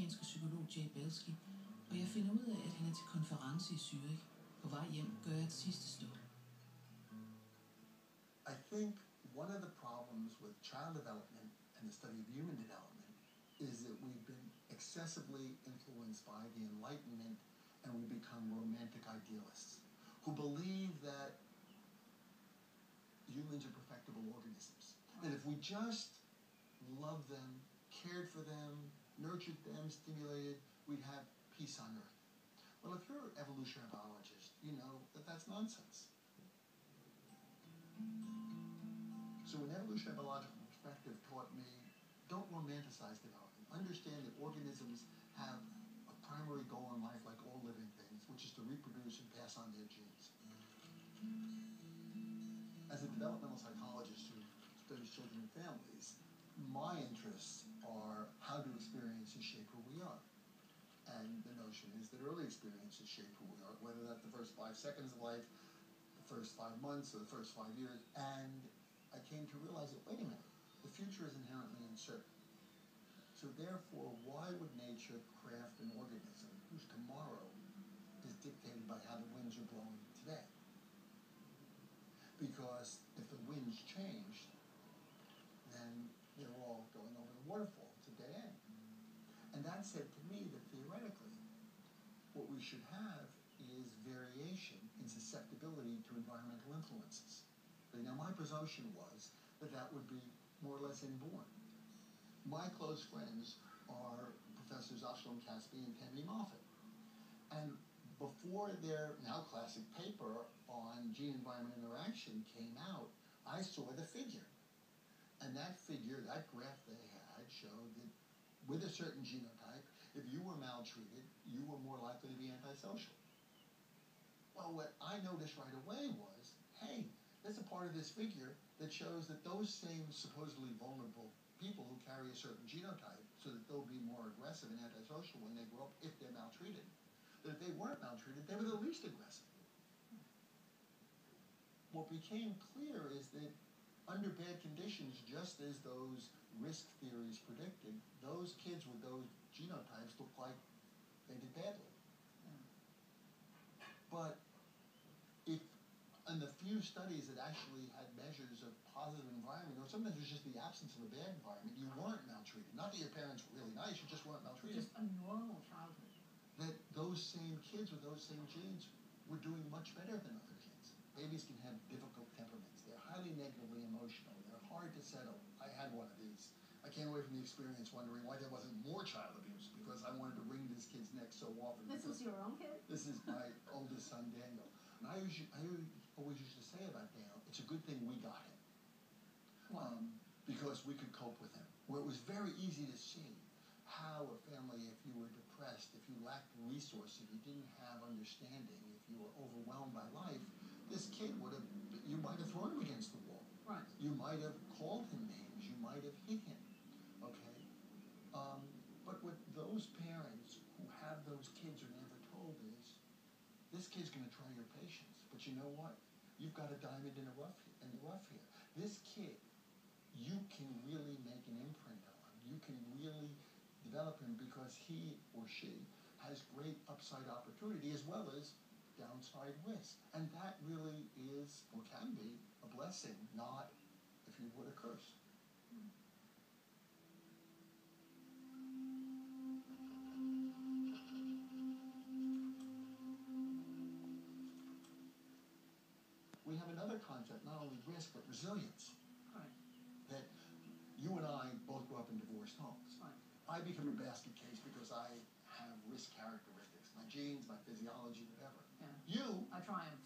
amerikanske psykolog Jay Belsky, og jeg finder ud af, at han er til konference i Zürich. På vej hjem gør jeg et sidste stop. I think one of the problems with child development and the study of human development is that we've been excessively influenced by the Enlightenment and we become romantic idealists who believe that humans are perfectible organisms. That if we just loved them, cared for them, nurtured them, stimulated, we'd have peace on earth. Well, if you're an evolutionary biologist, you know that that's nonsense. So an evolutionary biological perspective taught me, don't romanticize development. Understand that organisms have a primary goal in life, like all living things, which is to reproduce and pass on their genes. As a developmental psychologist who studies children and families, my interests are how do experiences shape who we are. The notion is that early experiences shape who we are, whether that's the first five seconds of life, the first five months, or the first five years. And I came to realize that, wait a minute, the future is inherently uncertain. So therefore, why would nature craft an organism whose tomorrow is dictated by how the winds are blowing today? Because if the winds changed, then they're all going over the waterfall. It's a dead end. And that said to me that what we should have is variation in susceptibility to environmental influences. Now, my presumption was that that would be more or less inborn. My close friends are Professors Avshalom Caspi and Henry Moffitt. And before their now classic paper on gene-environment interaction came out, I saw the figure. And that figure, that graph they had, showed that with a certain genotype, if you were maltreated, you were more likely to be antisocial. Well, what I noticed right away was, hey, there's a part of this figure that shows that those same supposedly vulnerable people who carry a certain genotype, so that they'll be more aggressive and antisocial when they grow up if they're maltreated, that if they weren't maltreated, they were the least aggressive. What became clear is that under bad conditions, just as those risk theories predicted, those kids with those genotypes look like they did badly. But if in the few studies that actually had measures of positive environment, or sometimes it was just the absence of a bad environment, you weren't maltreated. Not that your parents were really nice, you just weren't maltreated. Just a normal childhood. That those same kids with those same genes were doing much better than other kids. Babies can have difficult temperaments. They're highly negatively emotional. They're hard to settle. I had one of these. I came away from the experience wondering why there wasn't more child abuse because I wanted to wring this kid's neck so often. This was your own kid? This is my oldest son, Daniel. And I, usually, I always used to say about Daniel, it's a good thing we got him. Um, because we could cope with him. Where it was very easy to see how a family, if you were depressed, if you lacked resources, if you didn't have understanding, if you were overwhelmed by life, this kid would have, you might have thrown him against the wall. Right. You might have called him names. You might have hit him. Okay? Um, but what those parents who have those kids are never told is, this kid's going to try your patience. But you know what? You've got a diamond in the rough in the rough here. This kid, you can really make an imprint on. You can really develop him because he or she has great upside opportunity as well as downside risk. And that really is, or can be, a blessing, not, if you would, a curse. Concept, not only risk, but resilience. Right. That you and I both grew up in divorced homes. Right. I become a basket case because I have risk characteristics, my genes, my physiology, whatever. Yeah. You, I triumph.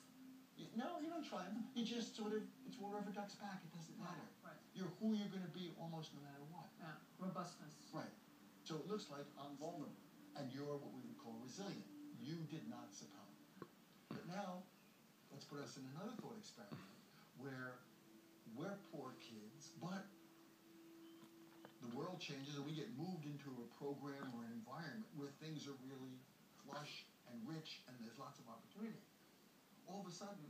you no, you don't triumph. You just sort of, it's wherever ducks back. It doesn't matter. Right. You're who you're going to be almost no matter what. Yeah. Robustness. Right. So it looks like I'm vulnerable, and you're what we would call resilient. You did not succumb. But now, let's put us in another thought experiment where we're poor kids, but the world changes and we get moved into a program or an environment where things are really flush and rich and there's lots of opportunity. All of a sudden,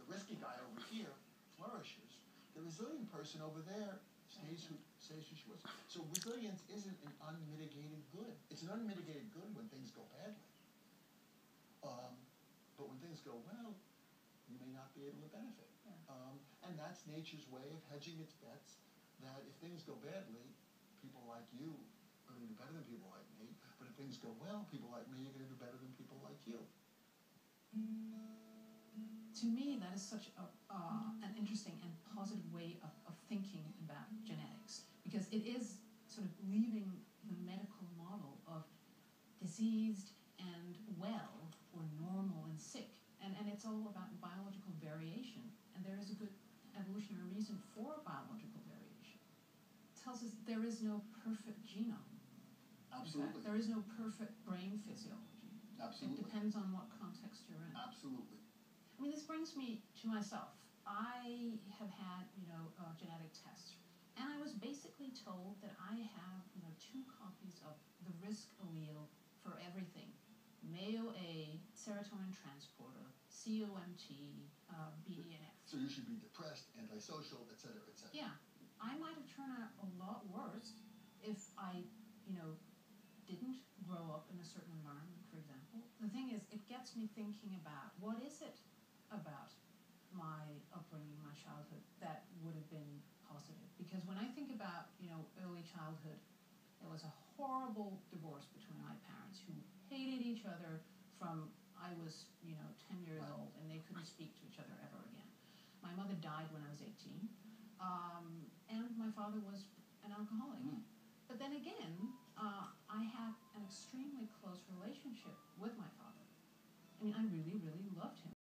the risky guy over here flourishes. The resilient person over there stays who stays who she was. So resilience isn't an unmitigated good. It's an unmitigated good when things go badly. Um, but when things go well, you may not be able to benefit. And that's nature's way of hedging its bets. That if things go badly, people like you are going to do better than people like me. But if things go well, people like me are going to do better than people like you. To me, that is such a, uh, an interesting and positive way of, of thinking about genetics because it is sort of leaving the medical model of diseased and well or normal and sick. And, and it's all about biological variation. And there is a good evolutionary reason for biological variation. It tells us there is no perfect genome. Fact, there is no perfect brain physiology. Absolutely. It depends on what context you're in. Absolutely. I mean, this brings me to myself. I have had, you know, uh, genetic tests, and I was basically told that I have, you know, two copies of the risk allele for everything: MAO-A, serotonin transporter, COMT, uh, BDNF. So you should be depressed, antisocial, et cetera, et cetera. Yeah, I might have turned out a lot worse if I, you know, didn't grow up in a certain environment, for example. The thing is, it gets me thinking about what is it about my upbringing, my childhood, that would have been positive? Because when I think about, you know, early childhood, there was a horrible divorce between my parents who hated each other from I was, you know, 10 years old and they couldn't speak to each other ever. My mother died when I was 18, um, and my father was an alcoholic. Mm. But then again, uh, I had an extremely close relationship with my father. I mean, I really, really loved him.